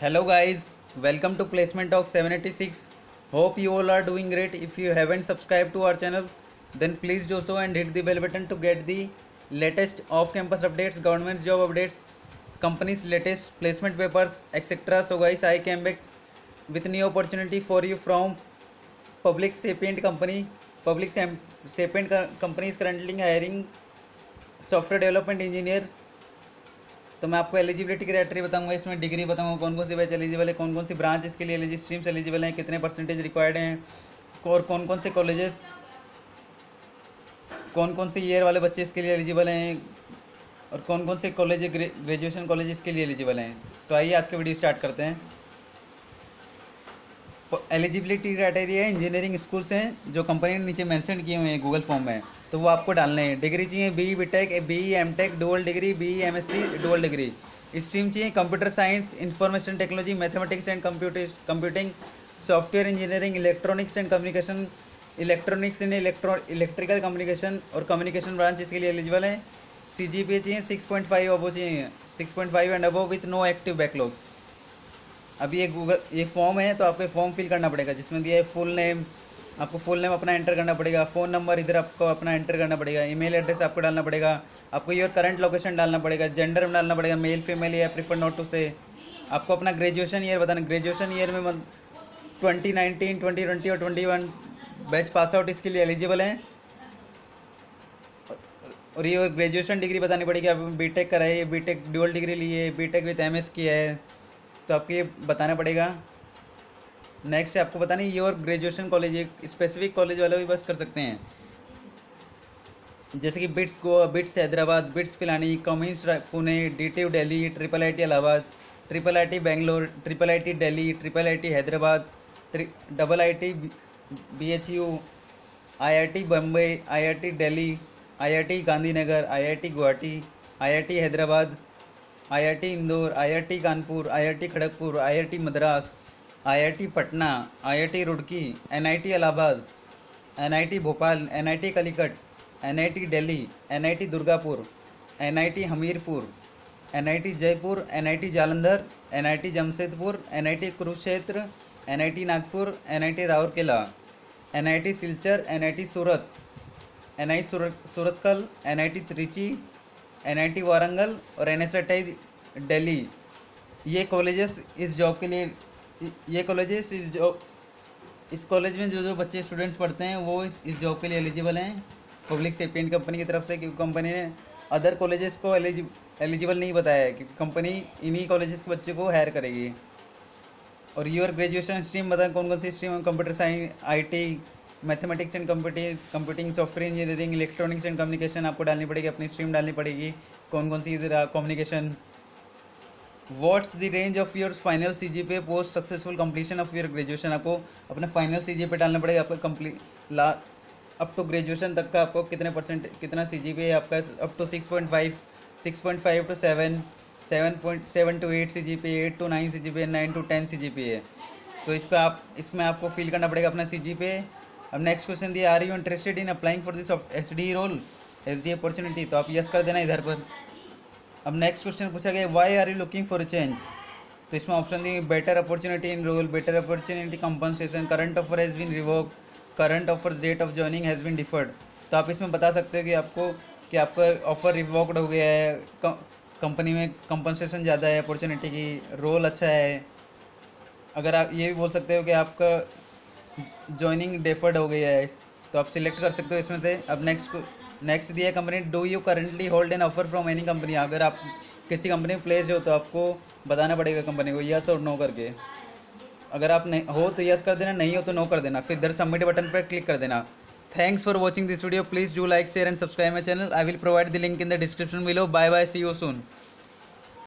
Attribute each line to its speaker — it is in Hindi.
Speaker 1: Hello guys, welcome to Placement Talk 786. Hope you all are doing great. If you haven't subscribed to our channel, then please do so and hit the bell button to get the latest off-campus updates, government's job updates, companies' latest placement papers, etc. So guys, I came back with new opportunity for you from Public Sapient company. Public Sapient company is currently hiring software development engineer तो मैं आपको एलिजिबिलिटी क्राइटेरिया बताऊंगा इसमें डिग्री बताऊंगा कौन कौन सी बैच एलिजिबल है कौन कौन सी ब्रांच इसके लिए एलिजिबल स्ट्रीम्स एलिजिबल हैं कितने परसेंटेज रिक्वायर्ड हैं और कौन कौन से कॉलेजेस कौन कौन से ईयर वाले बच्चे इसके लिए एलिजिबल हैं और कौन कौन से कॉलेज ग्रेजुएशन कॉलेज इसके लिए एलिजिबल हैं तो आइए आज का वीडियो स्टार्ट करते हैं एलिजिबिलिटी क्राइटेरिया इंजीनियरिंग स्कूल्स हैं जो कंपनी ने नीचे मैंशन किए हुए हैं गूगल फॉर्म में तो वो आपको डालने हैं डिग्री चाहिए B B tech B M tech dual degree B M S C dual degree stream चाहिए computer science information technology mathematics and computing software engineering electronics and communication electronics and electro electrical communication और कम्युनिकेशन ब्रांच इसके लिए एलिजिबल है सी जी पी चाहिए सिक्स पॉइंट फाइव अबो चाहिए six point five and above with no active backlogs अभी ये गूगल ये फॉर्म है तो आपको फॉर्म फिल करना पड़ेगा जिसमें दिया है फुल नेम आपको फुल नेम अपना एंटर करना पड़ेगा फ़ोन नंबर इधर आपको अपना एंटर करना पड़ेगा ईमेल एड्रेस आपको डालना पड़ेगा आपको योर करंट लोकेशन डालना पड़ेगा जेंडर में डालना पड़ेगा मेल फीमेल या प्रीफर नोट टू से आपको अपना ग्रेजुएशन ईयर बताना ग्रेजुएशन ईयर में ट्वेंटी नाइनटीन ट्वेंटी ट्वेंटी और twenty one batch pass out इसके लिए एलिजिबल हैं और ये ग्रेजुएशन डिग्री बतानी पड़ेगी आप बीटेक कराइए बी टेक डिग्री लिए बीटेक विथ एम किया है तो आपको ये बताना पड़ेगा नेक्स्ट आपको बताना ये और ग्रेजुएशन कॉलेज एक स्पेसिफिक कॉलेज वाले भी बस कर सकते हैं जैसे कि BITS Goa BITS Hyderabad BITS Pilani communist Pune D T Delhi triple I T Allahabad triple I T Bangalore triple I T Delhi triple I T Hyderabad double I T B H U I I T Bombay I I T Delhi I I T Gandhinagar I I T Guwahati I I T Hyderabad IIT Indore IIT Kanpur IIT Kharagpur IIT Madras IIT Patna IIT Roorkee NIT Allahabad NIT Bhopal NIT Calicut NIT Delhi NIT Durgapur NIT Hamirpur NIT Jaipur NIT Jalandhar NIT Jamshedpur NIT Kurukshetra NIT Nagpur NIT Rourkela NIT Silchar NIT Surat NI Surat Surathkal NIT Trichy NIT Warangal और आई दिल्ली ये कॉलेजेस इस जॉब के लिए ये कॉलेजेस इस जॉब इस कॉलेज में जो जो बच्चे स्टूडेंट्स पढ़ते हैं वो इस इस जॉब के लिए एलिजिबल हैं पब्लिक सेफ्टी एंड कंपनी की तरफ से क्योंकि कंपनी ने अदर कॉलेजेस को एलिजिब एलिजिबल नहीं बताया है क्योंकि कंपनी इन्हीं कॉलेजेस के बच्चे को हायर करेगी और योर ग्रेजुएशन स्ट्रीम बताएं कौन कौन सी stream computer science I T mathematics and computing computing software engineering electronics and communication आपको डालनी पड़ेगी अपनी स्ट्रीम डालनी पड़ेगी कौन कौन सी इधर communication what's the range of your final C G P post successful completion of your graduation आपको अपने फाइनल सी जी पे डालना पड़ेगा आपका कंप्लीट ला अप टू ग्रेजुएशन तक का आपको कितने परसेंट कितना सी जी पे आपका up to six point five six point five to seven seven point seven to eight C G P eight to nine C G P nine to ten C G P है तो इस पर आप इसमें आपको फिल करना पड़ेगा अपना सी जी पे अब नेक्स्ट क्वेश्चन दिया are you interested in applying for this S D role S D opportunity तो आप यस कर देना इधर पर अब नेक्स्ट क्वेश्चन पूछा गया why are you looking for change तो इसमें option the better opportunity in role better opportunity compensation current offer has been revoke current offer date of joining has been deferred तो आप इसमें बता सकते हो कि आपको कि आपका ऑफर रिवोक्ड हो गया है कंपनी में कंपनसेशन ज़्यादा है अपॉर्चुनिटी की रोल अच्छा है अगर आप ये भी बोल सकते हो कि आपका ज्वाइनिंग डेफर्ड हो गया है तो आप सिलेक्ट कर सकते हो इसमें से अब नेक्स्ट नेक्स्ट दिया company do you currently hold an offer from any company अगर आप किसी कंपनी में प्लेस हो तो आपको बताना पड़ेगा कंपनी को यस और नो करके अगर आप नहीं हो तो यस कर देना नहीं हो तो नो कर देना फिर इधर सबमिट बटन पर क्लिक कर देना thanks for watching this video please do like share and subscribe my channel I will provide the link in the description below bye bye see you soon